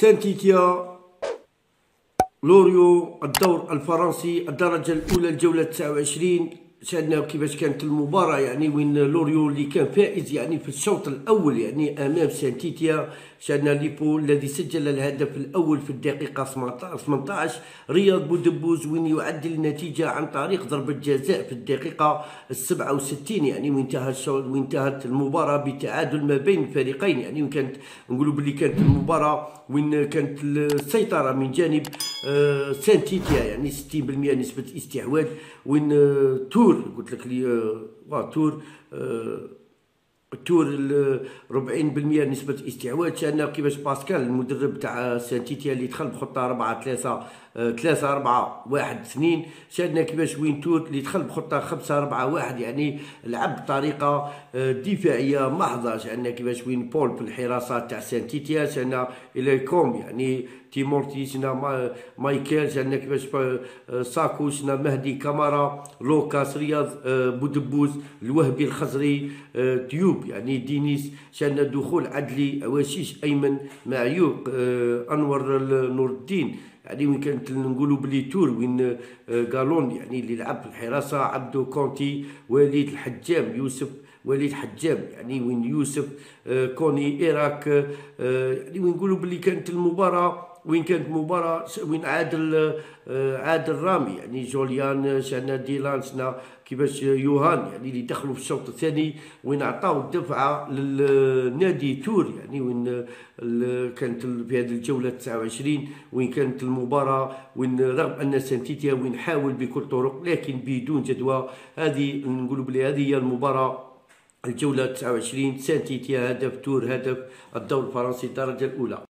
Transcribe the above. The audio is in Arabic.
سانتيتيا لوريو الدور الفرنسي الدرجة الأولى الجولة 29 شاهدنا كيفاش كانت المباراة يعني وين لوريو اللي كان فائز يعني في الشوط الأول يعني أمام سانتيتيا شاهدنا ليبو الذي سجل الهدف الأول في الدقيقة 18 رياض بودبوز وين يعدل النتيجة عن طريق ضربة جزاء في الدقيقة 67 يعني وانتهى وانتهت المباراة بتعادل ما بين الفريقين يعني. وين كانت نقولوا باللي كانت المباراة وين كانت السيطرة من جانب سانتيتيا يعني 60% نسبة استحواذ. وين آه تروا قلت لك لي آه تروا التروا 40% نسبة استحواذ شاهدنا كيفاش باسكال المدرب تاع سانتيتيا اللي دخل بخطة 4 3 3 4 1 2 شاهدنا كيفاش وين تروا اللي دخل بخطة 5 4 1 يعني لعب بطريقة دفاعية محضة. شاهدنا كيفاش وين بول في الحراسة تاع سانتيتيا شاهدنا إلى كوم يعني تيمورتي شنا مايكل شنا كيفاش ساكو شنا مهدي كامارا لوكاس رياض بودبوز الوهبي الخزري تيوب يعني دينيس شنا دخول عدلي عواشيش أيمن معيوق أنور نور الدين. يعني وين كانت نقولوا بلي تور وين قالون يعني اللي لعب الحراسة عبدو كونتي وليد الحجام يوسف وليد حجام يعني وين يوسف كوني إيراك يعني وين نقولوا بلي كانت المباراة وين كانت مباراة وين عادل عادل رامي يعني جوليان شنا ديلان شنا كيفاش يوهان يعني اللي دخلوا في الشوط الثاني وين عطاو الدفعة للنادي تور يعني وين كانت في هذه الجولة 29 وين كانت المباراة وين رغم أن سانتيتيا وين حاول بكل طرق لكن بدون جدوى هذه نقولوا بلي هذه هي المباراة الجولة 29 سانتيتيا هدف تور هدف الدوري الفرنسي الدرجة الأولى.